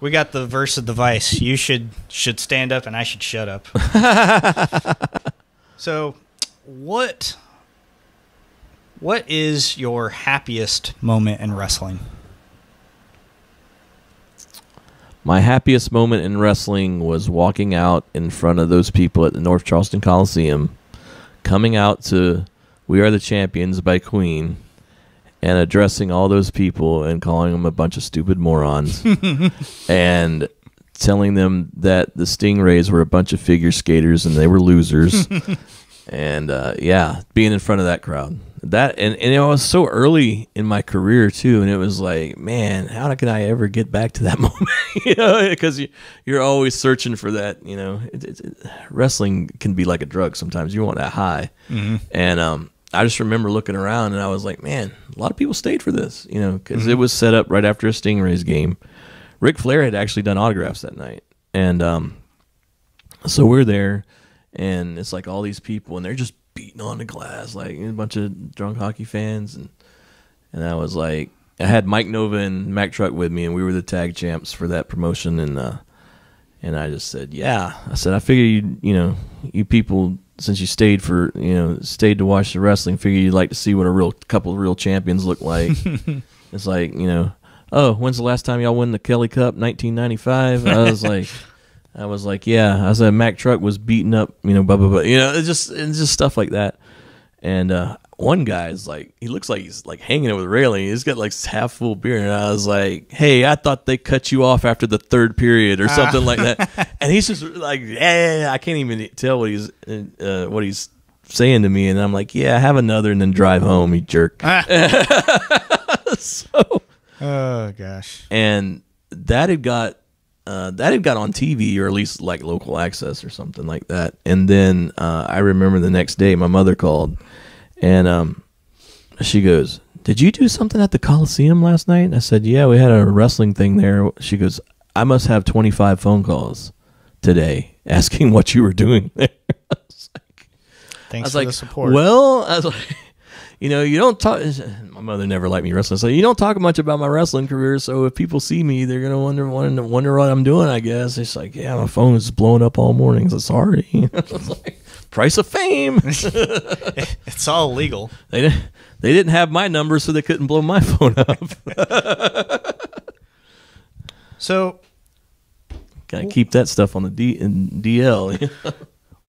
we got the verse of the vice. You should should stand up, and I should shut up. so, what what is your happiest moment in wrestling? My happiest moment in wrestling was walking out in front of those people at the North Charleston Coliseum, coming out to "We Are the Champions" by Queen, and addressing all those people and calling them a bunch of stupid morons, and telling them that the Stingrays were a bunch of figure skaters and they were losers. and uh, yeah, being in front of that crowd, that and and it was so early in my career too, and it was like, man, how can I ever get back to that moment? you know, because you, you're always searching for that. You know, it, it, it, wrestling can be like a drug sometimes. You want that high, and um, I just remember looking around and I was like, man, a lot of people stayed for this. You know, because it was set up right after a Stingrays game. Ric Flair had actually done autographs that night, and um, so we're there, and it's like all these people, and they're just beating on the glass, like a bunch of drunk hockey fans, and and I was like, I had Mike Nova and Mac Truck with me, and we were the tag champs for that promotion, and uh, and I just said, yeah, I said, I figure you, you know, you people, since you stayed for, you know, stayed to watch the wrestling, figure you'd like to see what a real couple of real champions look like. it's like, you know, oh, when's the last time y'all won the Kelly Cup? 1995. I was like. I was like, yeah. I said Mac Truck was beating up, you know, blah blah blah. You know, it's just it's just stuff like that. And uh, one guy's like, he looks like he's like hanging over the railing. He's got like half full beer, and I was like, hey, I thought they cut you off after the third period or something like that. And he's just like, yeah, I can't even tell what he's uh, what he's saying to me. And I'm like, yeah, have another, and then drive home, you jerk. so Oh gosh. and that had got uh, that had got on TV or at least like local access or something like that. And then uh, I remember the next day my mother called, and um, she goes, "Did you do something at the Coliseum last night?" I said, "Yeah, we had a wrestling thing there." She goes, "I must have twenty five phone calls today asking what you were doing there." I was like, Thanks I was for like, the support. Well, I was like, you know, you don't talk. My mother never liked me wrestling, so you don't talk much about my wrestling career. So if people see me, they're gonna wonder wonder, wonder what I'm doing. I guess it's like, yeah, my phone is blowing up all morning. So sorry. It's like, price of fame. it's all legal. they didn't. They didn't have my number, so they couldn't blow my phone up. So Gotta keep that stuff on the D and DL.